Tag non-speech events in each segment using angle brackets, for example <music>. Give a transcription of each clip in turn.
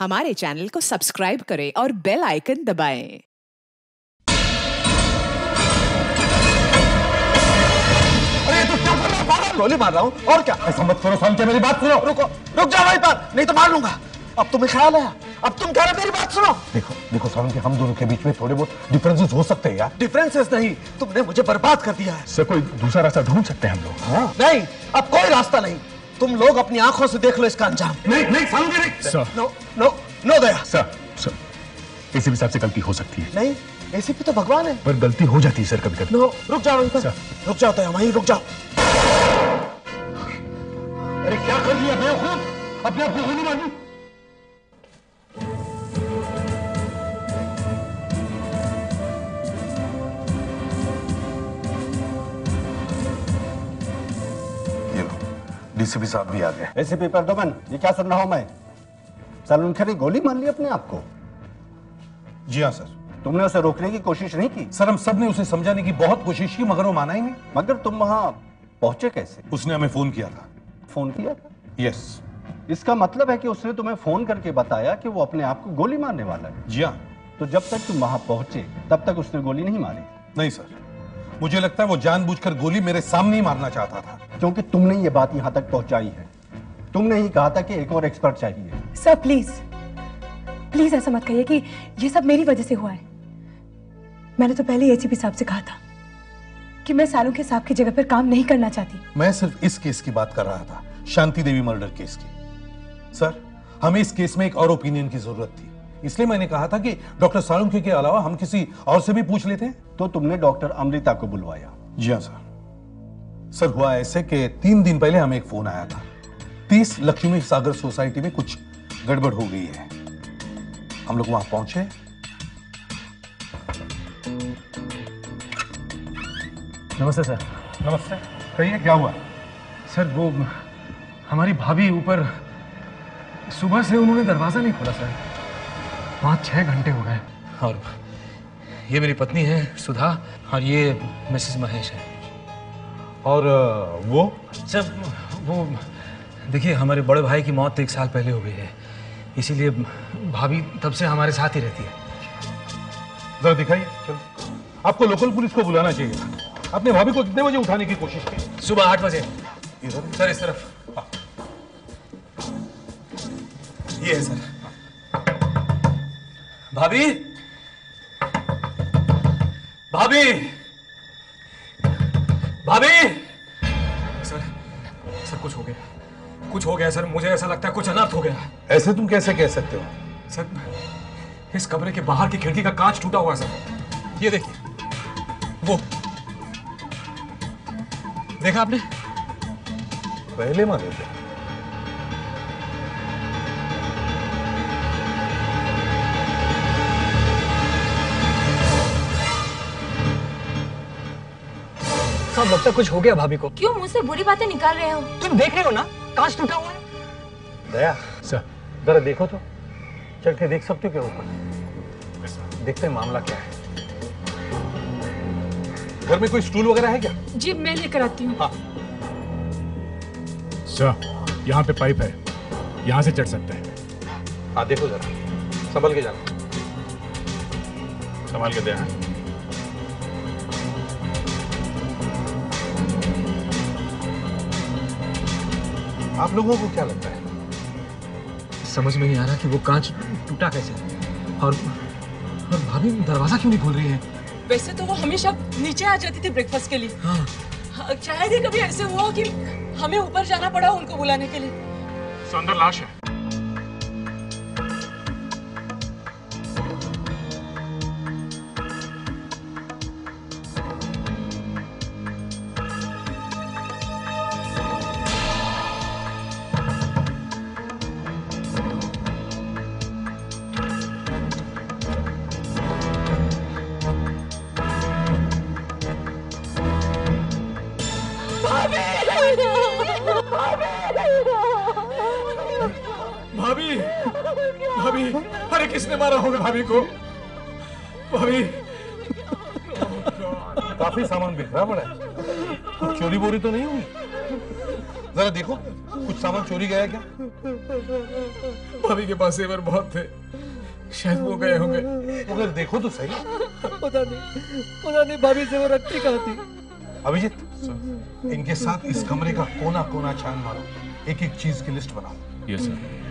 हमारे चैनल को सब्सक्राइब करें और बेल आइकन दबाएँ। अरे तो क्या कर रहा है? पागल? गोली मार रहा हूँ। और क्या? ऐसा मत करो सामने मेरी बात सुनो। रुको रुक जाओ वहीं पर नहीं तो मार लूँगा। अब तुम्हें ख्याल आया अब तुम कह रहे मेरी बात सुनो। देखो देखो सामने कि हम दोनों के बीच में थोड़े बहुत डिफरेंसेस हो सकते हैं यार। डिफरेंसेस नहीं तुमने मुझे बर्बाद कर दिया है। सर कोई दूसरा रास्ता ढूंढ सकते हैं हम लोग। हाँ नहीं अब कोई रास्ता नहीं। तुम लोग अपनी आँखों से देख लो इसका अंजाम। नहीं नहीं समझे नहीं। Sir. No no no Daya. Sir sir इसी साहब से गलती हो सकती है। नहीं एसीपी तो भगवान है। पर गलती हो जाती है सर कभी कभी नो रुक जाओ। वहीं पर। रुक जाओ दया वहीं रुक जाओ। अरे क्या कर लिया? बेवकूफ़ अपने आप को गोली मार डीसीपी साहब भी आ गए। एसीपी प्रदोमन ये क्या सुन रहा हूँ मैं? सलून खरी गोली मार ली अपने आप को? जी हाँ सर। तुमने उसे रोकने की कोशिश नहीं की? सर हम सबने उसे समझाने की बहुत कोशिश की मगर वो माना ही नहीं। मगर तुम वहाँ पहुँचे कैसे? उसने हमें फ़ोन किया था। फ़ोन किया था? यस इसका मतलब है कि उसने तुम्हें फ़ोन करके बताया कि वो अपने आप को गोली मारने वाला है। जी हाँ। तो जब तक तुम वहाँ पहुँचे तब तक उसने गोली नहीं मारी। नहीं सर। मुझे लगता है वो जानबूझकर गोली मेरे सामने ही मारना चाहता था। क्योंकि तुमने ये बात यहाँ तक पहुंचाई है। तुमने ही कहा था कि एक और एक्सपर्ट चाहिए। सर प्लीज़ प्लीज़ ऐसा मत कहिए कि ये सब मेरी वजह से हुआ है। मैंने तो पहले एसीपी साहब से कहा था कि मैं सालों के साहब की जगह पर काम नहीं करना चाहती। मैं सिर्फ़ इस केस की बात कर रहा था शांति देवी मर्डर केस की। सर हमें इस केस में एक और ओपिनियन की ज़रूरत थी। इसलिए मैंने कहा था कि डॉक्टर सालुंखे के अलावा हम किसी और से भी पूछ लेते तो तुमने डॉक्टर अमृता को बुलवाया? जी हाँ सर। सर हुआ ऐसे कि तीन दिन पहले हमें एक फ़ोन आया था। तीस लक्ष्मी सागर सोसाइटी में कुछ गड़बड़ हो गई है। हम लोग वहाँ पहुँचे। नमस्ते सर। नमस्ते। कहिए क्या हुआ? सर वो हमारी भाभी ऊपर सुबह से उन्होंने दरवाज़ा नहीं खोला सर। पाँच छः घंटे हो गए। और ये मेरी पत्नी है सुधा और ये मिसेस महेश है। और वो? सर वो देखिए हमारे बड़े भाई की मौत एक साल पहले हो गई है। इसीलिए भाभी तब से हमारे साथ ही रहती है। जरा दिखाइए चलो। आपको लोकल पुलिस को बुलाना चाहिए था। अपने भाभी को कितने बजे उठाने की कोशिश की? सुबह आठ बजे। इधर। सर इस तरफ़। ये है सर। भाभी? भाभी? भाभी? सर सर कुछ हो गया। कुछ हो गया सर। मुझे ऐसा लगता है कुछ अनर्थ हो गया। ऐसे तुम कैसे कह सकते हो? सर इस कमरे के बाहर की खिड़की का कांच टूटा हुआ है सर। ये देखिए। वो। देखा आपने? पहले मारे सब लगता है कुछ हो गया भाभी को? क्यों मुँह से बुरी बातें निकाल रहे हो? तुम देख रहे हो ना? कांच टूटा हुआ है। दया सर। जरा देखो तो। चल के देख सकते हो क्या ऊपर? देखते हैं मामला क्या है। घर में कोई स्टूल वगैरह है क्या? जी मैं लेकर आती हूँ। सर यहाँ पे पाइप है। यहाँ से चढ़ सकते हैं। हाँ देखो जरा। संभल के जाना। संभाल के दे आप लोगों को क्या लगता है? समझ में नहीं आ रहा कि वो कांच टूटा कैसे और और भाभी दरवाज़ा क्यों नहीं खोल रही है? वैसे तो वो हमेशा नीचे आ जाती थी ब्रेकफास्ट के लिए। हाँ। हाँ, शायद ही कभी ऐसे हुआ हो कि हमें ऊपर जाना पड़ा उनको बुलाने के लिए। सुंदर लाश है। भाभी भाभी अरे किसने मारा होगा भाभी को? भाभी। काफ़ी सामान बिखरा पड़ा है चोरी बोरी तो नहीं हुई? जरा देखो कुछ सामान चोरी गया क्या? भाभी के पास जेवर बहुत थे। शायद वो गए होंगे। अगर देखो तो सही। पता नहीं पता नहीं भाभी से वो रखती कहाँ थी। अभिजीत इनके साथ इस कमरे का कोना कोना छान मारो। एक एक चीज़ की लिस्ट बनाओ। यस सर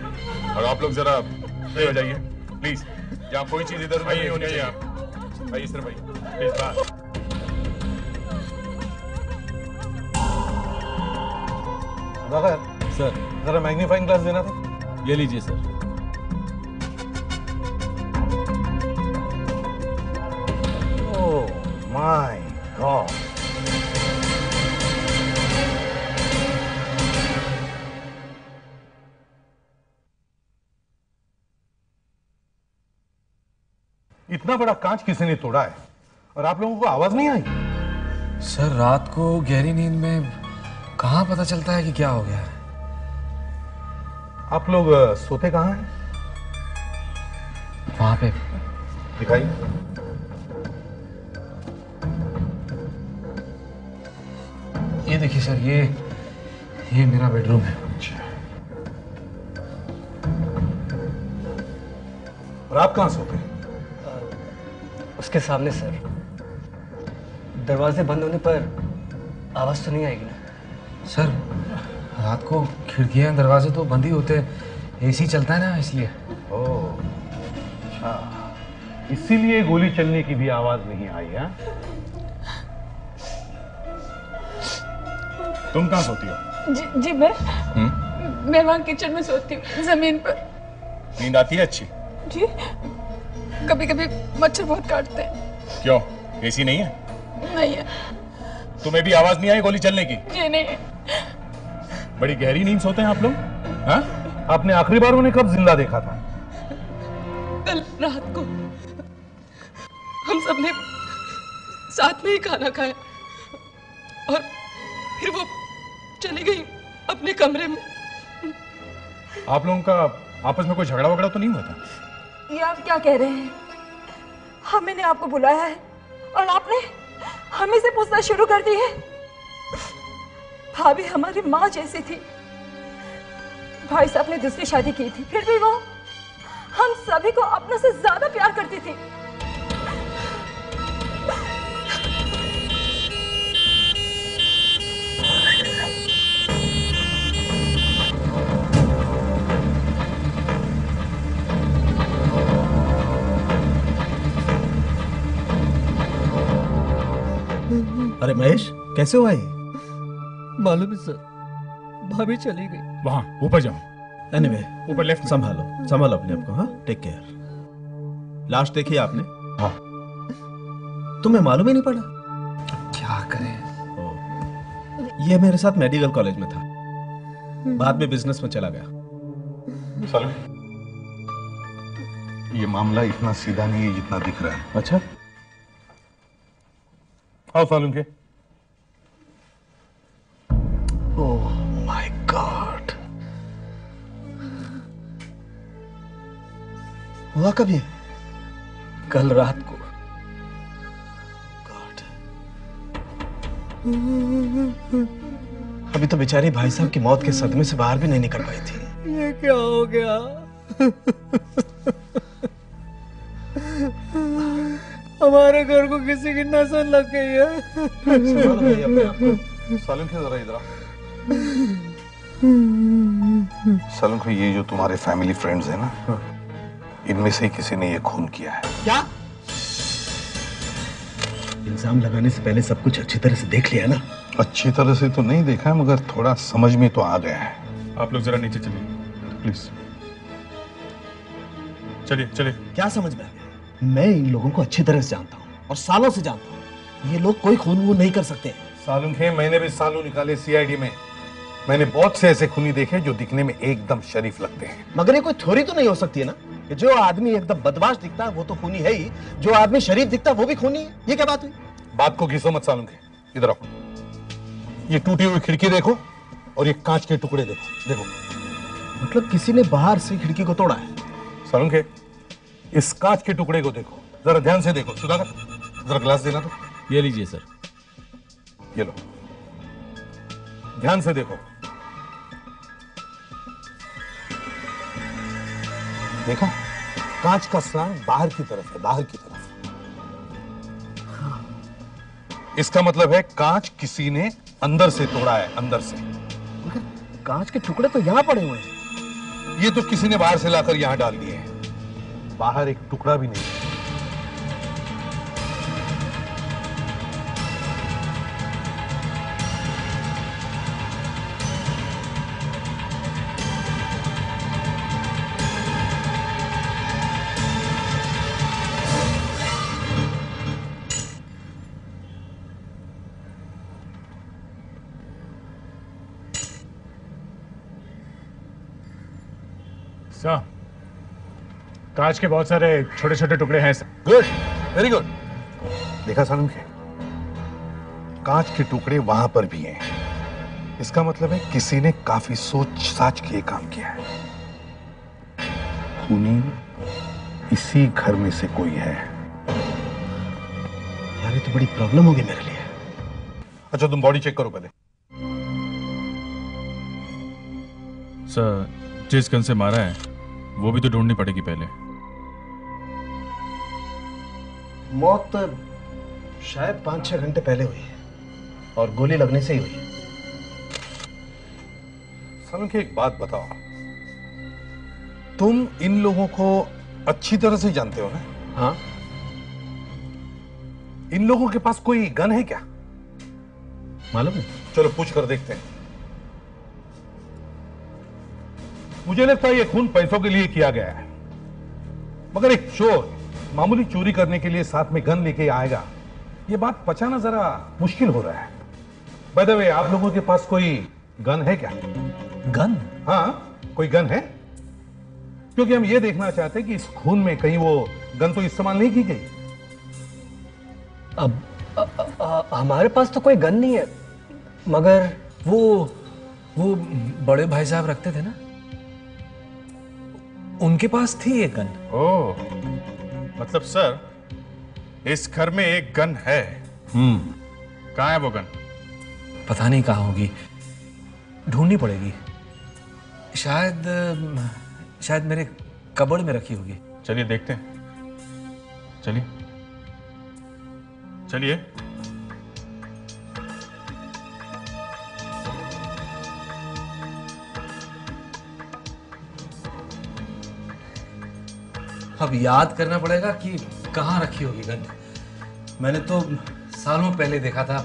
और आप लोग जरा हो जाइए। प्लीज़ यहाँ कोई चीज़ इधर नहीं होनी चाहिए। आप आइए सर भाई प्लीज़ सुधाकर सर जरा मैग्नीफाइंग ग्लास देना था। ये लीजिए सर ओह माय गॉड इतना बड़ा कांच किसी ने तोड़ा है? और आप लोगों को आवाज़ नहीं आई? सर रात को गहरी नींद में कहाँ पता चलता है कि क्या हो गया है? आप लोग सोते कहाँ हैं? वहाँ पे। दिखाई ये देखिए सर ये ये मेरा बेडरूम है। और आप कहाँ सोते हैं? उसके सामने सर। दरवाजे बंद होने पर आवाज़ तो नहीं आएगी ना? सर रात को खिड़कियाँ दरवाजे तो बंद ही होते एसी चलता है ना इसलिए। ओह अच्छा। इसीलिए गोली चलने की भी आवाज़ नहीं आई है? तुम कहाँ सोती हो? जी जी मैं? हुँ? मैं वहाँ किचन में सोती हूँ ज़मीन पर। नींद आती है अच्छी? जी। कभी कभी मच्छर बहुत काटते हैं। क्यों? एसी नहीं है? नहीं है। तुम्हें भी आवाज़ नहीं आई गोली चलने की? जी नहीं। बड़ी गहरी नींद सोते हैं आप लोग हाँ? आपने आखिरी बार उन्हें कब ज़िंदा देखा था? कल रात को हम सबने साथ में ही खाना खाया और फिर वो चली गई अपने कमरे में। आप लोगों का आपस में कोई झगड़ा वगड़ा तो नहीं हुआ था? ये आप क्या कह रहे हैं? हाँ मैंने आपको बुलाया है और आपने हमें से पूछना शुरू कर दी है। भाभी हमारी माँ जैसी थी। भाई साहब ने दूसरी शादी की थी, फिर भी वो हम सभी को अपनों से ज़्यादा प्यार करती थी। अरे महेश कैसे हो भाई मालूम है सर भाभी चली गई। वहाँ ऊपर जाओ। एनीवे ऊपर लेफ़्ट संभालो संभालो अपने आप को हाँ? टेक केयर लास्ट देखी आपने? हाँ। तुम्हें मालूम ही नहीं पड़ा? क्या करें? ये मेरे साथ मेडिकल कॉलेज में था। बाद में बिज़नेस में चला गया। सालू ये मामला इतना सीधा नहीं है जितना दिख रहा है। अच्छा? आओ सालूम के। ओह माय गॉड हुआ कभी कल रात को। गॉड अभी तो बेचारी भाई साहब की मौत के सदमे से बाहर भी नहीं निकल पाई थी। ये क्या हो गया? हमारे घर को किसी की नज़र लग गई है। सालूम के जरा इधर सालूम के ये जो तुम्हारे फैमिली फ्रेंड्स हैं ना इनमें से किसी ने ये खून किया है। क्या? इल्ज़ाम लगाने से पहले सब कुछ अच्छी तरह से देख लिया ना? अच्छी तरह से तो नहीं देखा है मगर थोड़ा समझ में तो आ गया है। आप लोग जरा नीचे चलिए प्लीज़ चलिए चलिए। क्या समझ में मैं इन लोगों को अच्छी तरह से जानता हूँ और सालों से जानता हूँ। ये लोग कोई खून वून नहीं कर सकते। सालूम के मैंने भी सालू निकाले सीआईडी में। मैंने बहुत से ऐसे खूनी देखे जो दिखने में एकदम शरीफ लगते हैं। मगर ये कोई थ्योरी तो नहीं हो सकती है ना? कि जो आदमी एकदम बदमाश दिखता है वो तो खूनी है ही। जो आदमी शरीफ दिखता है वो भी खूनी है। ये क्या बात हुई? बात को घिसो मत सालूम के इधर आओ। ये टूटी हुई खिड़की देखो और ये कांच के टुकड़े देखो। देखो। मतलब किसी ने बाहर से खिड़की को तोड़ा है? सालूम के इस कांच के टुकड़े को देखो। जरा ध्यान से देखो। सुधाकर जरा ग्लास देना तो। ये लीजिए सर। ये लो। ध्यान से देखो। देखा? कांच का स्लांग बाहर की तरफ़ है बाहर की तरफ़। हाँ। इसका मतलब है कांच किसी ने अंदर से तोड़ा है अंदर से। कांच के टुकड़े तो यहाँ पड़े हुए हैं। ये तो किसी ने बाहर से लाकर यहाँ डाल दिए हैं। बाहर एक टुकड़ा भी नहीं। है कांच के बहुत सारे छोटे छोटे टुकड़े हैं सर। गुड वेरी गुड देखा सानू के कांच के टुकड़े वहाँ पर भी हैं। इसका मतलब है किसी ने काफ़ी सोच साच के काम किया है। खूनी इसी घर में से कोई है। यार ये तो बड़ी प्रॉब्लम होगी मेरे लिए। अच्छा तुम बॉडी चेक करो पहले। सर जिस गन से मारा है वो भी तो ढूंढनी पड़ेगी पहले। मौत तो शायद पाँच छह घंटे पहले हुई है और गोली लगने से ही हुई है। सानू के एक बात बताओ। तुम इन लोगों को अच्छी तरह से जानते हो ना? हाँ। इन लोगों के पास कोई गन है क्या? मालूम है चलो पूछ कर देखते हैं। मुझे लगता है ये खून पैसों के लिए किया गया है मगर एक चोर मामूली चोरी करने के लिए साथ में गन लेके आएगा। ये बात पचाना जरा मुश्किल हो रहा है। बाय द वे आप लोगों के पास कोई गन है क्या? गन? हाँ कोई गन है? क्योंकि हम ये देखना चाहते हैं कि इस खून में कहीं वो गन तो इस्तेमाल नहीं की गई। अब अ, अ, अ, हमारे पास तो कोई गन नहीं है। मगर वो वो बड़े भाई साहब रखते थे ना? उनके पास थी एक गन। ओह। मतलब सर इस घर में एक गन है। हम्म। कहाँ है वो गन? पता नहीं कहाँ होगी। ढूंढनी पड़ेगी। शायद शायद मेरे कबड़ में रखी होगी। चलिए देखते हैं। चलिए। चलिए। अब याद करना पड़ेगा कि कहाँ रखी होगी गन मैंने तो सालों पहले देखा था।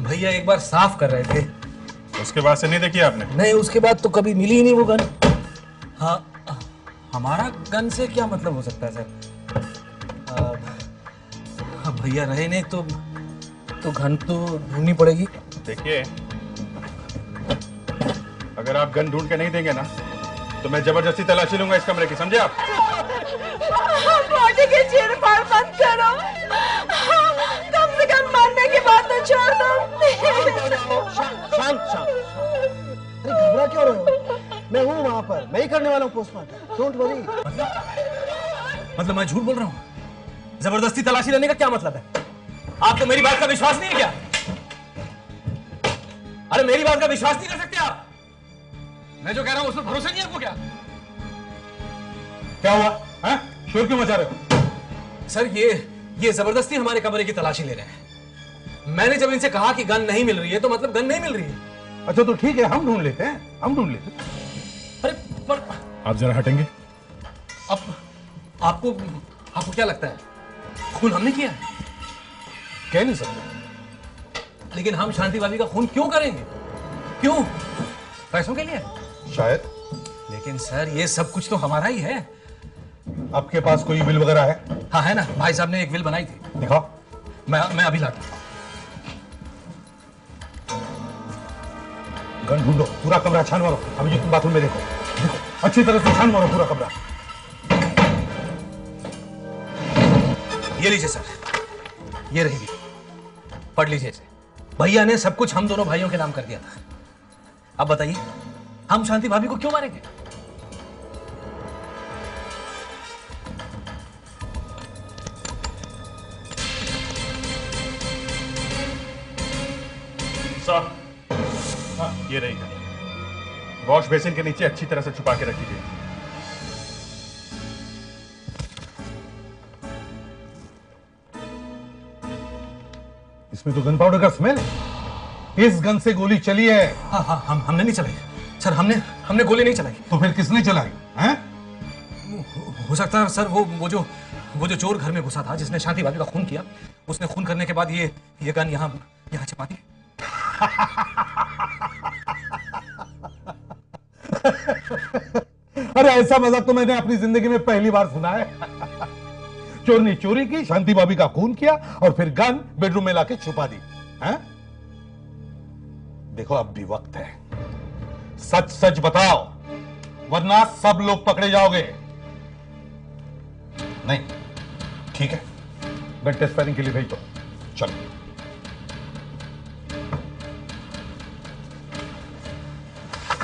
भैया एक बार साफ़ कर रहे थे। उसके बाद से नहीं देखी आपने? नहीं उसके बाद तो कभी मिली ही नहीं वो गन हाँ हमारा गन से क्या मतलब हो सकता है सर? भैया रहे नहीं तो तो गन तो ढूंढनी पड़ेगी। देखिए अगर आप गन ढूंढ के नहीं देंगे ना तो मैं ज़बरदस्ती तलाशी लूँगा इस कमरे की समझे आप? बॉडी के फाड़ मत करो। कम से कम मरने की बात तो छोड़ दो। शांत शांत अरे घबरा क्यों रहे हो? मैं हूँ वहाँ पर। मैं ही करने वाला हूँ पोस्टमार्टम डोंट वरी मतलब मैं झूठ बोल रहा हूँ? ज़बरदस्ती तलाशी लेने का क्या मतलब है? आपको मेरी बात का विश्वास नहीं है क्या? अरे मेरी बात का विश्वास नहीं कर सकते आप। मैं जो कह रहा हूँ उसमें भरोसा नहीं है आपको क्या? क्या हुआ? है? शोर क्यों मचा रहे हो? सर ये ये ज़बरदस्ती हमारे कमरे की तलाशी ले रहे हैं। मैंने जब इनसे कहा कि गन नहीं मिल रही है तो मतलब गन नहीं मिल रही है। अच्छा तो ठीक है हम ढूंढ लेते हैं हम ढूंढ लेते हैं। अरे पर आप जरा हटेंगे? अब आपको आपको क्या लगता है? खून हमने किया है? कह नहीं सकते। लेकिन हम शांति भाभी का खून क्यों करेंगे? क्यों? पैसों के लिए? शायद। लेकिन सर ये सब कुछ तो हमारा ही है। आपके पास कोई बिल वगैरह है? हाँ है ना। भाई साहब ने एक बिल बनाई थी। दिखाओ। मैं मैं अभी लाता हूँ। गन ढूंढो पूरा कमरा छान मारो। अभी जो तुम बाथरूम में देखो। देखो अच्छी तरह से छान मारो पूरा कमरा। ये लीजिए सर। ये रहेगी पढ़ लीजिए इसे। भैया ने सब कुछ हम दोनों भाइयों के नाम कर दिया था। अब बताइए हम शांति भाभी को क्यों मारेंगे? वॉश बेसिन के नीचे अच्छी तरह से छुपा के रखी गई इसमें तो गन पाउडर का स्मेल इस गन से गोली चली है। हाँ हाँ हम हमने नहीं चलाई। सर हमने हमने गोली नहीं चलाई। तो फिर किसने चलाई हैं? हो, हो सकता है सर वो वो जो वो जो चोर घर में घुसा था जिसने शांति भाभी का खून किया उसने खून करने के बाद ये ये गन यहाँ यहाँ छिपा दी। <laughs> ऐसा मज़ाक तो मैंने अपनी ज़िंदगी में पहली बार सुना है। <laughs> चोर ने चोरी की, शांति भाभी का खून किया और फिर गन बेडरूम में लाके छुपा दी, हैं? देखो अब भी वक्त है। सच सच बताओ, वरना सब लोग पकड़े जाओगे। नहीं, ठीक है ब्लड टेस्ट करने के लिए भेज दो। चलो।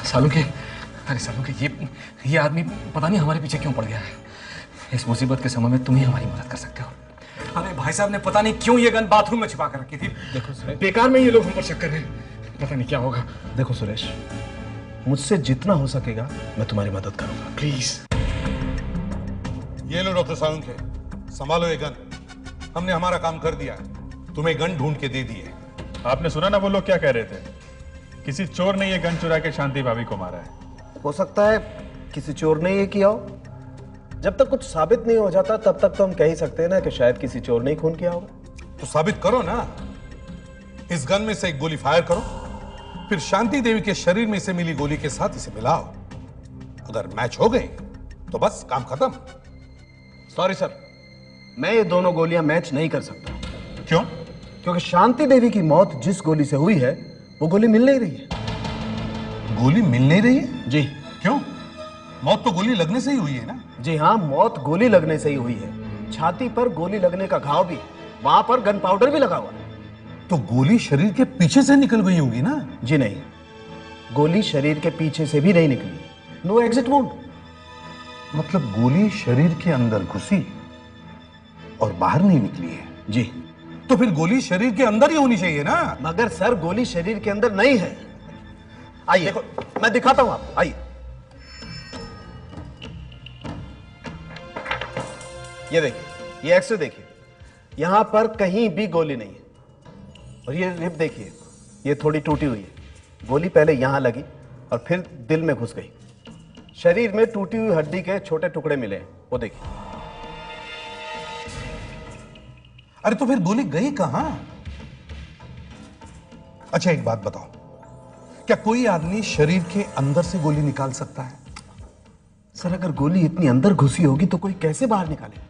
सालू के अरे सालों के ये ये आदमी पता नहीं हमारे पीछे क्यों पड़ गया है। इस मुसीबत के समय में तुम ही हमारी मदद कर सकते हो। अरे भाई साहब ने पता नहीं क्यों ये गन बाथरूम में छिपा कर रखी थी। देखो सुरेश। बेकार में ये लोग हम पर शक कर रहे हैं। पता नहीं क्या होगा। देखो सुरेश मुझसे जितना हो सकेगा मैं तुम्हारी मदद करूँगा। प्लीज़ ये लो डॉक्टर सावंत संभालो ये गन। हमने हमारा काम कर दिया तुम्हें गन ढूंढ के दे दी है आपने सुना ना वो लोग क्या कह रहे थे? किसी चोर ने ये गन चुरा के शांति भाभी को मारा है। हो सकता है किसी चोर ने ये किया हो। जब तक कुछ साबित नहीं हो जाता तब तक तो हम कह ही सकते हैं ना कि शायद किसी चोर ने ही खून किया होगा। तो साबित करो ना। इस गन में से एक गोली फायर करो फिर शांति देवी के शरीर में से मिली गोली के साथ इसे मिलाओ। अगर मैच हो गई तो बस काम खत्म। सॉरी सर मैं ये दोनों गोलियाँ मैच नहीं कर सकता। क्यों? क्योंकि शांति देवी की मौत जिस गोली से हुई है वो गोली मिल नहीं रही है। गोली मिल नहीं रही है? जी। क्यों? मौत तो गोली लगने से ही हुई है ना? जी हाँ मौत गोली लगने से ही हुई है। छाती पर गोली लगने का घाव भी वहाँ पर गन पाउडर भी लगा हुआ है। तो गोली शरीर के पीछे से निकल गई होगी ना? जी नहीं। गोली शरीर के पीछे से भी नहीं निकली। नो एग्जिट वुंड मतलब गोली शरीर के अंदर घुसी और बाहर नहीं निकली है? जी। तो फिर गोली शरीर के अंदर ही होनी चाहिए ना? मगर सर गोली शरीर के अंदर नहीं है। आइए। देखो, मैं दिखाता हूँ आपको। आइए। ये देखिए, ये एक्सरे देखिए। यहाँ पर कहीं भी गोली नहीं है। और ये रिप देखिए, ये थोड़ी टूटी हुई है। गोली पहले यहाँ लगी और फिर दिल में घुस गई। शरीर में टूटी हुई हड्डी के छोटे टुकड़े मिले हैं। वो देखिए। अरे तो फिर गोली गई कहाँ? अच्छा एक बात बताओ। क्या कोई आदमी शरीर के अंदर से गोली निकाल सकता है? सर अगर गोली इतनी अंदर घुसी होगी तो कोई कैसे बाहर निकाले?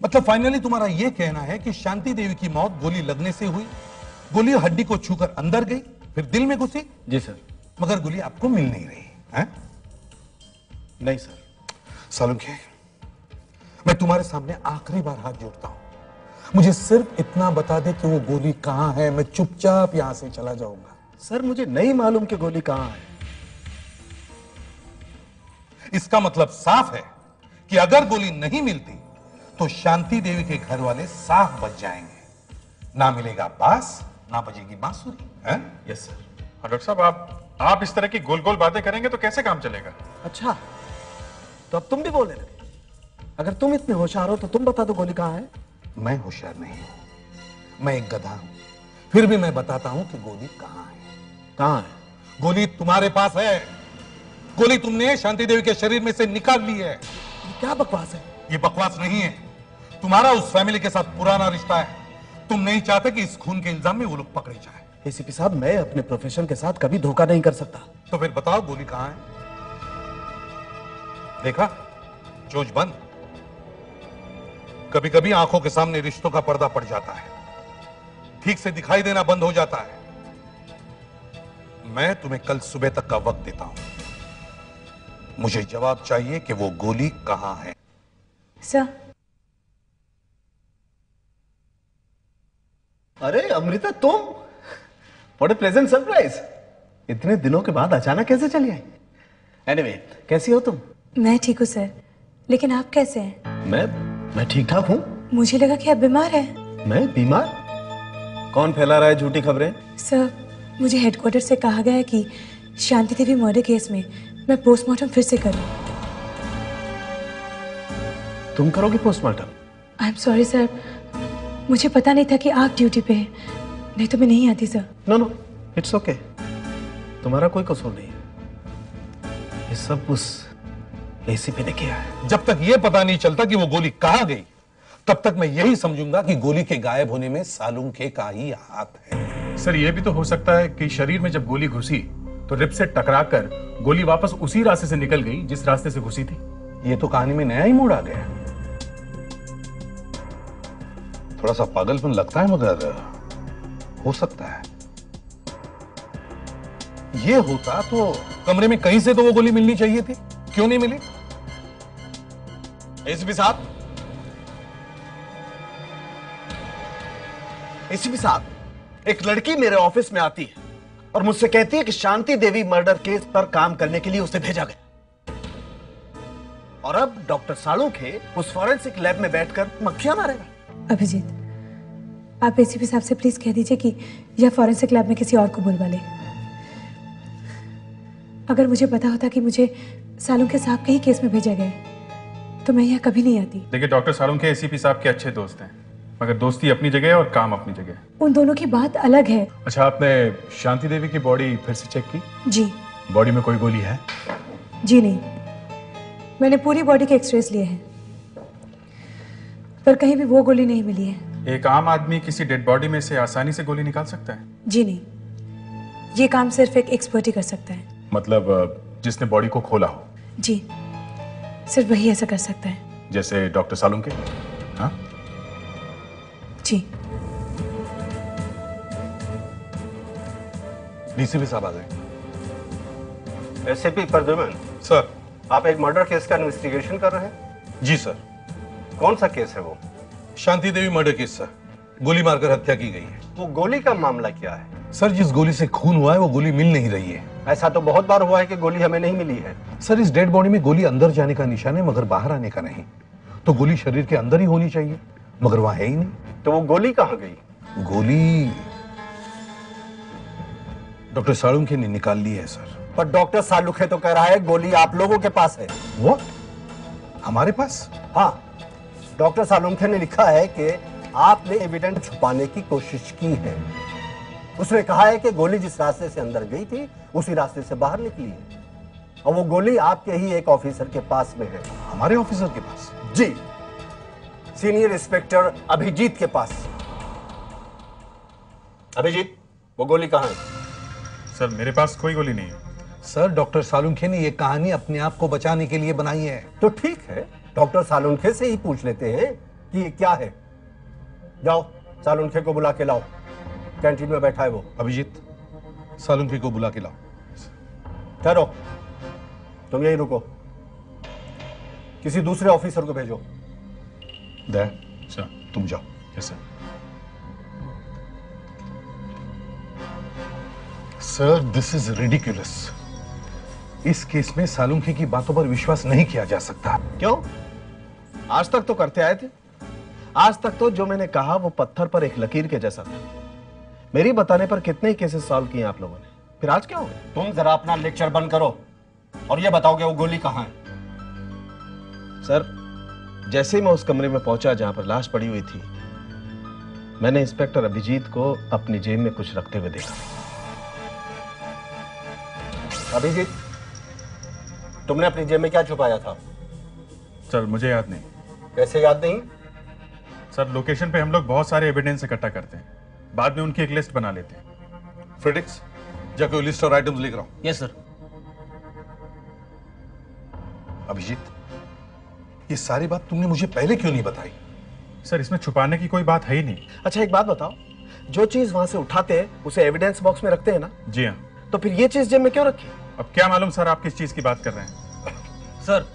मतलब फाइनली तुम्हारा यह कहना है कि शांति देवी की मौत गोली लगने से हुई गोली हड्डी को छूकर अंदर गई फिर दिल में घुसी? जी सर। मगर गोली आपको मिल नहीं रही है? नहीं सर। सालुंखे मैं तुम्हारे सामने आखिरी बार हाथ जोड़ता हूँ। मुझे सिर्फ़ इतना बता दे कि वो गोली कहाँ है मैं चुपचाप यहाँ से चला जाऊँगा। सर मुझे नहीं मालूम कि गोली कहाँ है। इसका मतलब साफ़ है कि अगर गोली नहीं मिलती तो शांति देवी के घर वाले साफ़ बच जाएँगे। ना मिलेगा बास ना बजेगी बांसुरी है? यस सर डॉक्टर साहब आप आप इस तरह की गोल गोल बातें करेंगे तो कैसे काम चलेगा? अच्छा तो अब तुम भी बोलने लगे। अगर तुम इतने होशियार हो तो तुम बता दो गोली कहाँ है। मैं होशियार नहीं हूँ। मैं एक गधा हूँ। फिर भी मैं बताता हूँ कि गोली कहाँ है। कहाँ है? गोली तुम्हारे पास है। गोली तुमने शांति देवी के शरीर में से निकाल ली है। ये क्या बकवास है? ये बकवास नहीं है। तुम्हारा उस फैमिली के साथ पुराना रिश्ता है। तुम नहीं चाहते कि इस खून के इल्ज़ाम में वो लोग पकड़े जाए। एसीपी साहब मैं अपने प्रोफेशन के साथ कभी धोखा नहीं कर सकता। तो फिर बताओ गोली कहाँ है? देखा? चोच बंद। कभी कभी आँखों के सामने रिश्तों का पर्दा पड़ जाता है। ठीक से दिखाई देना बंद हो जाता है। मैं तुम्हें कल सुबह तक का वक्त देता हूँ। मुझे जवाब चाहिए कि वो गोली कहाँ है। सर। अरे अमृता तुम? व्हाट ए प्लेजेंट सरप्राइज़ इतने दिनों के बाद अचानक कैसे चली आई? एनीवे anyway, कैसी हो तुम? मैं ठीक हूँ सर। लेकिन आप कैसे हैं? मैं मैं ठीक ठाक हूँ। मुझे लगा कि आप बीमार हैं। मैं बीमार? कौन फैला रहा है झूठी खबरें? सर मुझे हेडक्वार्टर से कहा गया है कि शांति देवी मर्डर केस में मैं पोस्टमार्टम फिर से करूँ। तुम करोगी postmortem I am sorry sir मुझे पता नहीं था कि आप ड्यूटी पे हैं। नहीं तो मैं नहीं आती sir no no it's okay तुम्हारा कोई कसूर नहीं है। ये सब उस एसीपी ने किया है। जब तक ये पता नहीं चलता कि वो गोली कहाँ गई तब तक मैं यही समझूँगा कि गोली के गायब होने में सालुंखे का ही हाथ है। सर, ये भी तो हो सकता है कि शरीर में जब गोली घुसी तो रिप से टकराकर गोली वापस उसी रास्ते से निकल गई जिस रास्ते से घुसी थी। ये तो कहानी में नया ही मोड़ आ गया थोड़ा सा पागलपन लगता है मगर हो सकता है। ये होता तो कमरे में कहीं से तो वो गोली मिलनी चाहिए थी। क्यों नहीं मिली? एसीपी साहब। एसीपी साहब। एक लड़की मेरे ऑफ़िस में आती है और मुझसे कहती है कि शांति देवी मर्डर केस पर काम करने के लिए उसे भेजा गया। और अब डॉक्टर सालुंखे उस फॉरेंसिक लैब में बैठकर मक्खियाँ मारेगा। अभिजीत आप एसीपी साहब से प्लीज़ कह दीजिए कि यह फॉरेंसिक लैब में किसी और को बुलवा ले। अगर मुझे पता होता कि मुझे सालों के साहब के ही केस में भेजा गया तो मैं यहाँ कभी नहीं आती। देखिए डॉक्टर सालुंखे एसीपी साहब के अच्छे दोस्त हैं। मगर दोस्ती अपनी जगह है और काम अपनी जगह है। उन दोनों की बात अलग है। अच्छा आपने शांति देवी की बॉडी फिर से चेक की? जी। बॉडी में कोई गोली है? जी नहीं। मैंने पूरी बॉडी के एक्सरेस लिए हैं। पर कहीं भी वो गोली नहीं मिली है। एक आम आदमी किसी डेड बॉडी में से आसानी से गोली निकाल सकता है? जी नहीं। ये काम सिर्फ़ एक एक्सपर्ट ही कर सकता है। मतलब जिसने बॉडी को खोला हो। जी। सिर्फ़ वही ऐसा कर सकता है। जैसे डॉक्टर सालुंखे हाँ? जी। डीसीपी साहब आ गए। एसएपी प्रद्युमन सर आप एक मर्डर केस का इन्वेस्टिगेशन कर रहे हैं? जी सर कौन सा केस है वो? Shanti Devi murder case sir गोली मारकर हत्या की गई है। वो गोली का मामला क्या है? सर जिस गोली से खून हुआ है वो गोली मिल नहीं रही है। ऐसा तो बहुत बार हुआ है कि गोली हमें नहीं मिली है। सर इस डेड बॉडी में गोली अंदर जाने का निशान है मगर बाहर आने का नहीं। तो गोली शरीर के अंदर ही होनी चाहिए। मगर वहाँ है ही नहीं। तो वो गोली कहाँ गई? गोली डॉक्टर साळुंखे ने निकाल ली है सर। पर डॉक्टर सालुखे तो कह रहा है गोली आप लोगों के पास है। वो हमारे पास? हाँ। डॉक्टर सालुखे ने लिखा है कि आपने एविडेंस छुपाने की कोशिश की है। उसने कहा है कि गोली जिस रास्ते से अंदर गई थी उसी रास्ते से बाहर निकली है। और वो गोली आपके ही एक ऑफिसर के पास में है। हमारे ऑफिसर के पास? जी। सीनियर इंस्पेक्टर अभिजीत के पास। अभिजीत वो गोली कहाँ है? सर मेरे पास कोई गोली नहीं है। सर डॉक्टर सालुंखे ने ये कहानी अपने आप को बचाने के लिए बनाई है। तो ठीक है डॉक्टर सालुंखे से ही पूछ लेते हैं कि ये क्या है। जाओ सालुंखे को बुला के लाओ। कैंटीन में बैठा है वो। अभिजीत सालुंखे को बुला के लाओ। ठहरो। तुम यही रुको। किसी दूसरे ऑफिसर को भेजो। दया सर। तुम जाओ। Yes sir. Sir this is ridiculous इस केस में सालुंखे की बातों पर विश्वास नहीं किया जा सकता। क्यों? आज तक तो करते आए थे। आज तक तो जो मैंने कहा वो पत्थर पर एक लकीर के जैसा था। मेरी बताने पर कितने ही केसेस सॉल्व किए आप लोगों ने। फिर आज क्या हो गया तुम जरा अपना लेक्चर बंद करो और ये बताओगे वो गोली कहाँ है। सर जैसे ही मैं उस कमरे में पहुँचा जहाँ पर लाश पड़ी हुई थी मैंने इंस्पेक्टर अभिजीत को अपनी जेब में कुछ रखते हुए देखा। अभिजीत तुमने अपनी जेब में क्या छुपाया था? सर मुझे याद नहीं। कैसे याद नहीं? सर लोकेशन पे हम लोग बहुत सारे एविडेंस इकट्ठा करते हैं। बाद में उनकी एक लिस्ट बना लेते हैं। फ्रेडिक्स जाके लिस्ट और आइटम्स लिख रहा हूँ। यस सर अभिजीत ये सारी बात तुमने मुझे पहले क्यों नहीं बताई? सर इसमें छुपाने की कोई बात है ही नहीं। अच्छा एक बात बताओ। जो चीज़ वहाँ से उठाते हैं उसे एविडेंस बॉक्स में रखते हैं ना? जी हाँ। तो फिर ये चीज़ जेब में क्यों रखी? अब क्या मालूम सर आप किस चीज़ की बात कर रहे हैं? सर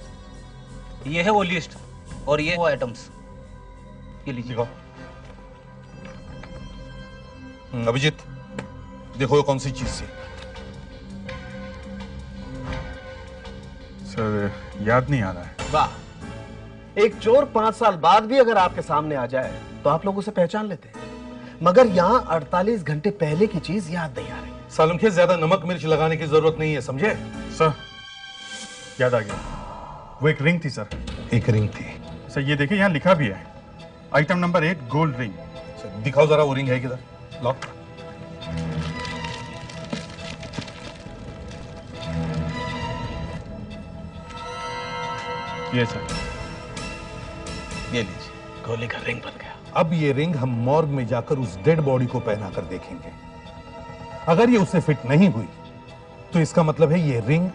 ये है वो लिस्ट और ये वो आइटम्स ये लीजिए। हम्म, अभिजीत देखो ये कौन सी चीज़ थी। सर याद नहीं आ रहा है। वाह। एक चोर पाँच साल बाद भी अगर आपके सामने आ जाए तो आप लोग उसे पहचान लेते हैं। मगर यहाँ अड़तालीस घंटे पहले की चीज़ याद नहीं आ रही। सालम खेत ज़्यादा नमक मिर्च लगाने की ज़रूरत नहीं है समझे? सर याद आ गया। वो एक रिंग थी सर। एक रिंग थी। सर ये देखिए यहाँ लिखा भी है। Item number eight gold ring sir दिखाओ जरा वो रिंग है किधर? लॉक ये सर। गोली का रिंग बन गया। अब ये रिंग हम मॉर्ग में जाकर उस डेड बॉडी को पहना कर देखेंगे। अगर ये उसे फिट नहीं हुई तो इसका मतलब है ये रिंग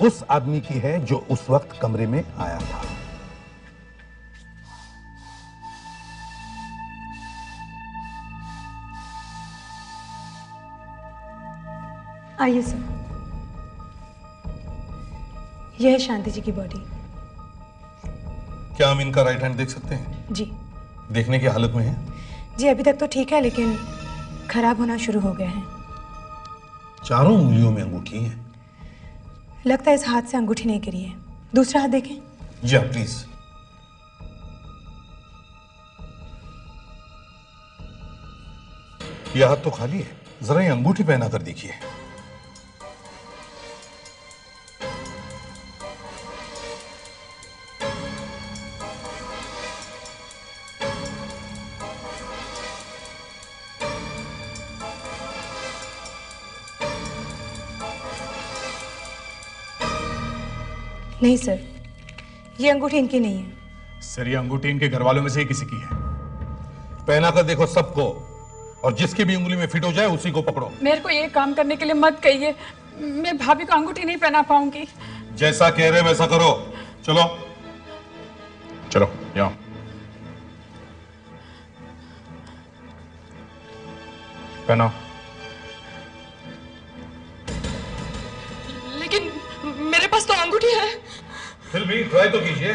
उस आदमी की है जो उस वक्त कमरे में आया था। आइए सर। यह है शांति जी की बॉडी। क्या हम इनका राइट हैंड देख सकते हैं? जी। देखने की हालत में है? जी अभी तक तो ठीक है लेकिन खराब होना शुरू हो गया है। चारों उंगलियों में अंगूठी है। लगता है इस हाथ से अंगूठी नहीं गिरी है। दूसरा हाथ देखें। जी हाँ प्लीज़ यह हाथ तो खाली है। जरा ये अंगूठी पहना कर देखिए। नहीं सर ये अंगूठी इनकी नहीं है। सर ये अंगूठी इनके घर वालों में से ही किसी की है। पहना कर देखो सबको और जिसकी भी उंगली में फिट हो जाए उसी को पकड़ो। मेरे को ये काम करने के लिए मत कहिए। मैं भाभी को अंगूठी नहीं पहना पाऊँगी। जैसा कह रहे वैसा करो। चलो। चलो यहाँ। पहनाओ। ट्राई तो कीजिए।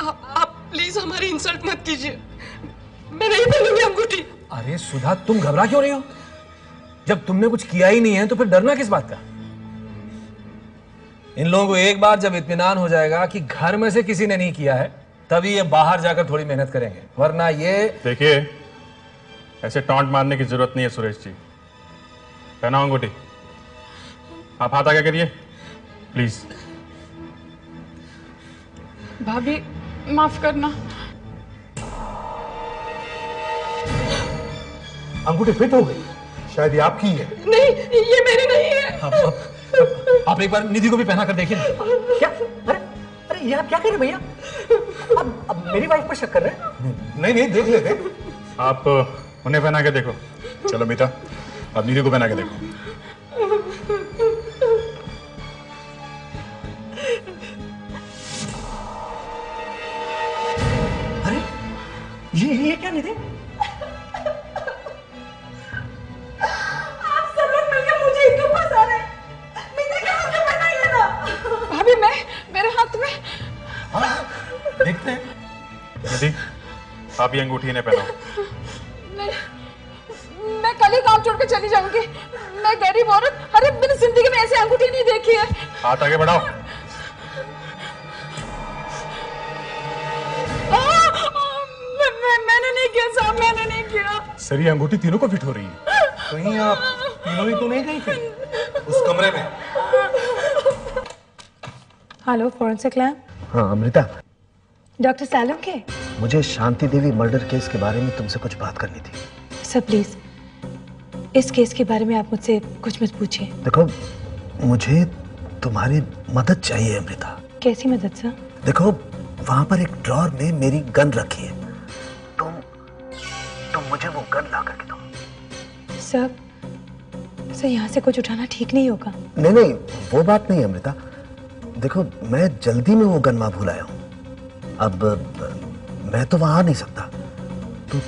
आप प्लीज़ हमारी इंसल्ट मत कीजिए। मैं नहीं पहनूँगी अंगूठी। अरे सुधा तुम घबरा क्यों रही हो? जब तुमने कुछ किया ही नहीं है तो फिर डरना किस बात का? इन लोगों को एक बार जब इत्मीनान हो जाएगा कि घर में से किसी ने नहीं किया है तभी ये बाहर जाकर थोड़ी मेहनत करेंगे। वरना ये देखिए ऐसे टॉन्ट मारने की ज़रूरत नहीं है सुरेश जी। पहनाओ अंगूठी? आप हाथ आगे करिए। प्लीज़। भाभी माफ़ करना। अंगूठी फिट हो गई। शायद ये आपकी है नहीं ये मेरी नहीं है। अब, अब, अब, आप एक बार निधि को भी पहना कर देखिए। क्या? अरे अरे ये आप क्या कर रहे भैया? अब अब मेरी वाइफ पर शक कर रहे हैं? नहीं नहीं देख लेते। आप उन्हें पहना के देखो। चलो बेटा अब निधि को पहना के देखो। ये ये क्या निधि आप सब लोग मिलकर मुझे ही क्यों फंसा रहे निधि का हाथ में नहीं है ना। भाभी मैं मेरे हाथ में देखते हैं। निधि आप ये अंगूठी इन्हें पहनाओ नहीं मैं कल ही काम छोड़ के चली जाऊँगी। मैं गरीब औरत अरे मैंने ज़िंदगी में ऐसी अंगूठी नहीं देखी है। हाथ आगे बढ़ाओ। मैंने नहीं किया साहब मैंने नहीं किया। सर ये अंगूठी तीनों को फिट हो रही है। कहीं आप तीनों ही तो नहीं गई थी उस कमरे में। Hello forensic lab. हाँ अमृता। डॉक्टर सैलम के? मुझे शांति देवी मर्डर केस के बारे में तुमसे कुछ बात करनी थी। सर प्लीज़ इस केस के बारे में आप मुझसे कुछ मत पूछिए। देखो मुझे तुम्हारी मदद चाहिए अमृता। कैसी मदद सर? देखो वहाँ पर एक ड्रॉर में मेरी गन रखी है। तुम तुम मुझे वो गन ला करके दो। सर सर यहाँ से कुछ उठाना ठीक नहीं होगा। नहीं नहीं वो बात नहीं अमृता। देखो मैं जल्दी में वो गन वहाँ भूल आया हूँ। अब मैं तो वहाँ आ नहीं सकता। तो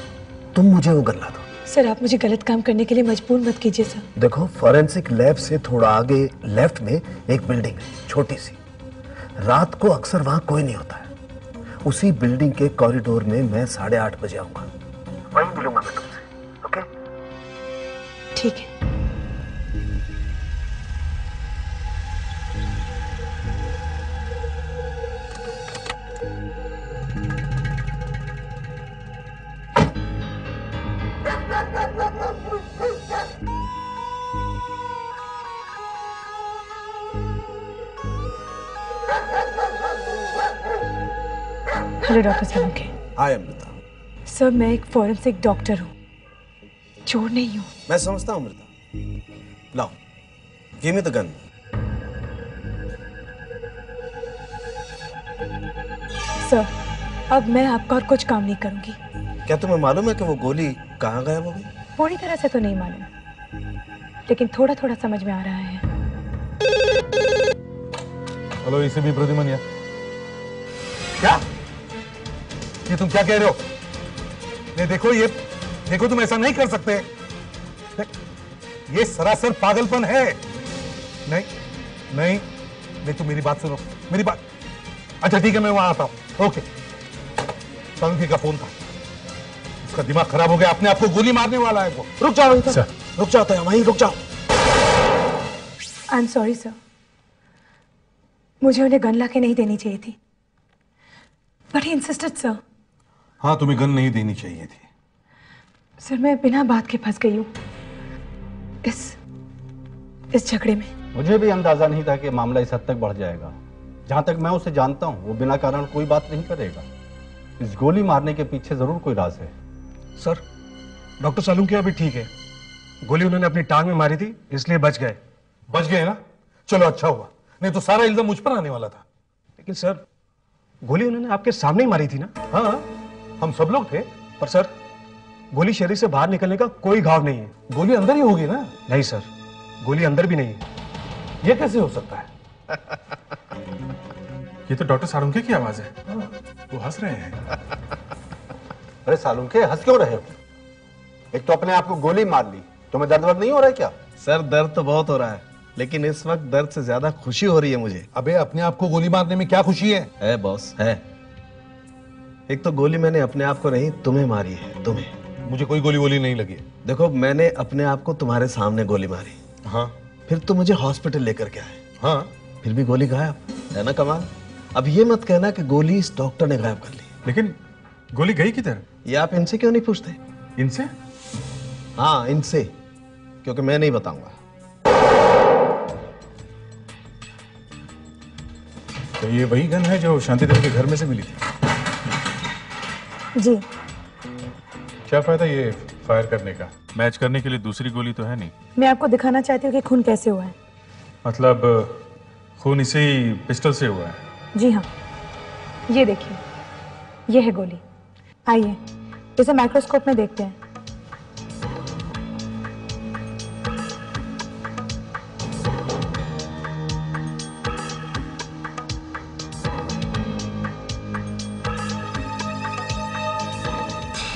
तुम मुझे वो गन ला दो। सर आप मुझे गलत काम करने के लिए मजबूर मत कीजिए सर। देखो फॉरेंसिक लैब से थोड़ा आगे लेफ़्ट में एक बिल्डिंग है छोटी सी। रात को अक्सर वहाँ कोई नहीं होता है। उसी बिल्डिंग के कॉरिडोर में मैं साढ़े आठ बजे आऊँगा। वहीं मिलूँगा मैं तुमसे ओके ठीक है। हेलो डॉक्टर सैलम के हाय अमृता सर मैं एक फॉरेंसिक डॉक्टर हूँ। चोर नहीं हूँ। मैं समझता हूँ अमृता लाओ give me the gun sir अब मैं आपका और कुछ काम नहीं करूँगी। क्या तुम्हें मालूम है कि वो गोली कहाँ गायब हो गई? पूरी तरह से तो नहीं मालूम लेकिन थोड़ा थोड़ा समझ में आ रहा है। हेलो इसे भी प्रद्युमन या क्या? ये तुम क्या कह रहे हो? नहीं देखो ये देखो तुम ऐसा नहीं कर सकते। ये सरासर पागलपन है। नहीं नहीं नहीं तुम मेरी बात सुनो मेरी बात। अच्छा ठीक है मैं वहाँ आता हूँ। ओके। संघी का फ़ोन था। उसका दिमाग खराब हो गया अपने आप को गोली मारने वाला है वो। रुक जाओ वहीं पर। रुक जाओ तो वहीं रुक जाओ। आई एम सॉरी सर मुझे उन्हें गन ला के नहीं देनी चाहिए थी। बट ही इंसिस्टेड सर हाँ तुम्हें गन नहीं देनी चाहिए थी। सर मैं बिना बात के फंस गई हूँ। इस इस झगड़े में। मुझे भी अंदाज़ा नहीं था कि मामला इस हद तक बढ़ जाएगा। जहाँ तक मैं उसे जानता हूँ वो बिना कारण कोई बात नहीं करेगा। इस गोली मारने के पीछे ज़रूर कोई राज है। सर डॉक्टर सालुंकिया भी ठीक है। गोली उन्होंने अपनी टांग में मारी थी इसलिए बच गए। बच गए ना? चलो अच्छा हुआ। नहीं तो सारा इल्ज़ाम मुझ पर आने वाला था। लेकिन सर गोली उन्होंने आपके सामने ही मारी थी ना? हाँ। हम सब लोग थे पर सर गोली शरीर से बाहर निकलने का कोई घाव नहीं है। गोली अंदर ही होगी ना? नहीं सर गोली अंदर भी नहीं है। ये कैसे हो सकता है? ये तो डॉक्टर सारुंके की आवाज़ है। वो हंस रहे हैं। अरे सालूम के हंस क्यों रहे हो? एक तो अपने आप को गोली मार ली। तुम्हें दर्द वर्द नहीं हो रहा है क्या? सर दर्द तो बहुत हो रहा है लेकिन इस वक्त दर्द से ज़्यादा खुशी हो रही है मुझे। अबे अपने आप को गोली मारने में क्या खुशी है? है बॉस है। एक तो गोली मैंने अपने आप को नहीं तुम्हें मारी है तुम्हें। मुझे कोई गोली वोली नहीं लगी। देखो मैंने अपने आप को तुम्हारे सामने गोली मारी। हाँ। फिर तुम मुझे हॉस्पिटल लेकर के आए। हाँ। फिर भी गोली गायब। है ना कमाल? अब ये मत कहना कि गोली इस डॉक्टर ने गायब कर ली। लेकिन गोली गई किधर? ये आप इनसे क्यों नहीं पूछते? इनसे? हाँ इनसे। क्योंकि मैं नहीं बताऊँगा। तो ये वही गन है जो शांति देवी के घर में से मिली थी? जी। क्या फ़ायदा ये फायर करने का? मैच करने के लिए दूसरी गोली तो है नहीं। मैं आपको दिखाना चाहती हूँ कि खून कैसे हुआ है। मतलब खून इसी पिस्टल से हुआ है? जी हाँ। ये देखिए ये है गोली। आइए इसे माइक्रोस्कोप में देखते हैं।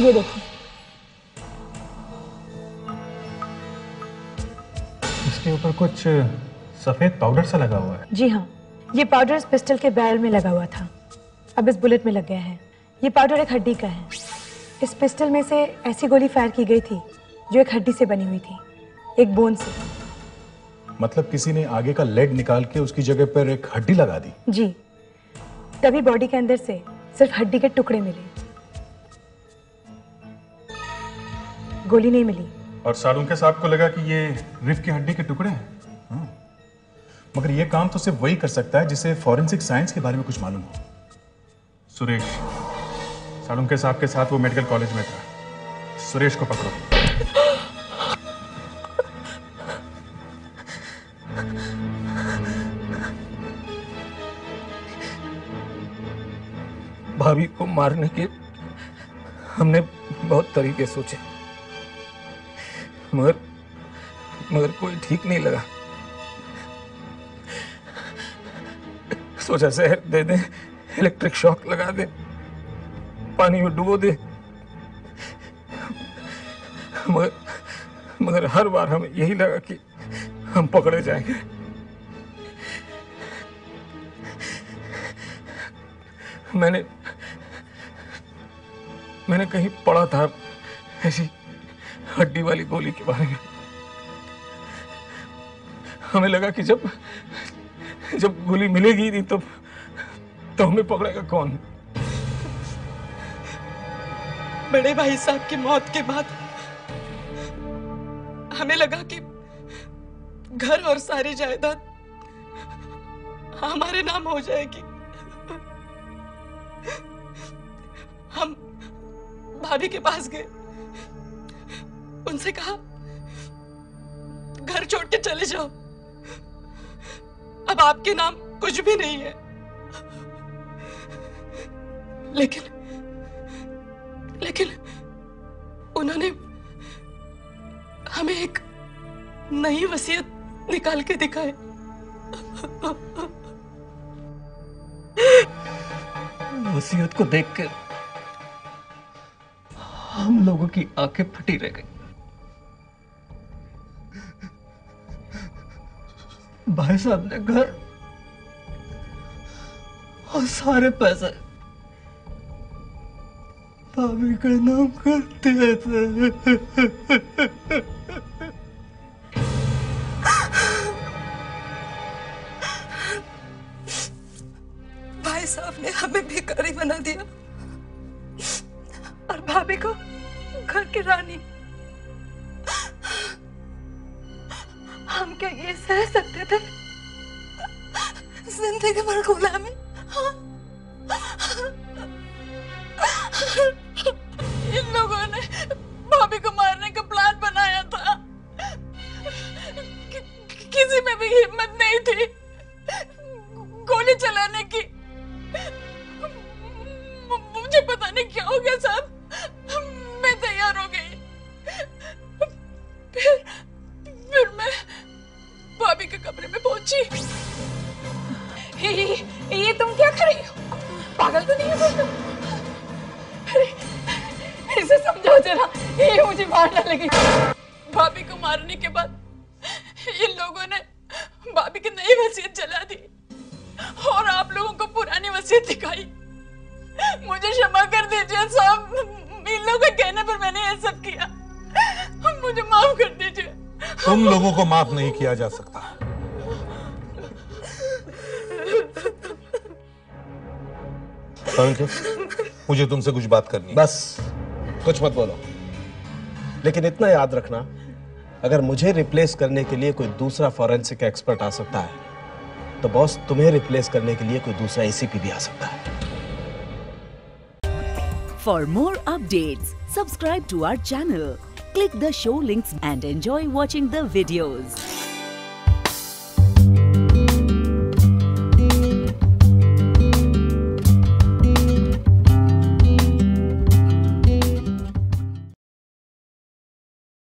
ये देखिए इसके ऊपर कुछ सफ़ेद पाउडर सा लगा हुआ है। जी हाँ ये पाउडर इस पिस्टल के बैरल में लगा हुआ था। अब इस बुलेट में लग गया है। ये पाउडर एक हड्डी का है। इस पिस्टल में से ऐसी गोली फायर की गई थी जो एक हड्डी से बनी हुई थी। एक बोन से। मतलब किसी ने आगे का लेड निकाल के उसकी जगह पर एक हड्डी लगा दी? जी। तभी बॉडी के अंदर से सिर्फ़ हड्डी के टुकड़े मिले। गोली नहीं मिली। और सालुंके साहब को लगा कि ये रिफ की हड्डी के टुकड़े हैं। हाँ। मगर ये काम तो सिर्फ़ वही कर सकता है जिसे फॉरेंसिक साइंस के बारे में कुछ मालूम हो। सुरेश सालुंके साहब के साथ वो मेडिकल कॉलेज में था। सुरेश को पकड़ो। भाभी को मारने के हमने बहुत तरीके सोचे। मगर मगर कोई ठीक नहीं लगा। सोचा जहर दे दे, इलेक्ट्रिक शॉक लगा दे, पानी में डुबो दे। मगर मगर हर बार हमें यही लगा कि हम पकड़े जाएँगे। मैंने मैंने कहीं पढ़ा था ऐसी हड्डी वाली गोली के बारे में। हमें लगा कि जब जब गोली मिलेगी नहीं तो तो हमें पकड़ेगा कौन? बड़े भाई साहब की मौत के बाद हमें लगा कि घर और सारी जायदाद हमारे नाम हो जाएगी। हम भाभी के पास गए। उनसे कहा, घर छोड़ के चले जाओ। अब आपके नाम कुछ भी नहीं है। लेकिन लेकिन उन्होंने हमें एक नई वसीयत निकाल के दिखाई। वसीयत को देखकर हम लोगों की आँखें फटी रह गई। भाई साहब ने घर और सारे पैसे भाभी का नाम कर दिए था। पहुँची ये, ये तुम क्या कर रही हो? पागल तो नहीं है अरे, इसे समझाओ जरा। ये मुझे मार डालेगी भाभी को मारने के बाद इन लोगों ने भाभी की नई वसीयत जला दी और आप लोगों को पुरानी वसीयत दिखाई। मुझे क्षमा कर दीजिए साहब। इन लोगों के कहने पर मैंने ये सब किया। मुझे माफ़ कर दीजिए। तुम लोगों को माफ़ नहीं किया जा सकता। मुझे तुमसे कुछ बात करनी है। बस। कुछ मत बोलो। लेकिन इतना याद रखना अगर मुझे रिप्लेस करने के लिए कोई दूसरा फॉरेंसिक एक्सपर्ट आ सकता है तो बॉस तुम्हें रिप्लेस करने के लिए कोई दूसरा एसीपी भी आ सकता है। For more update subscribe to our channel click the show links and enjoy watching the videos.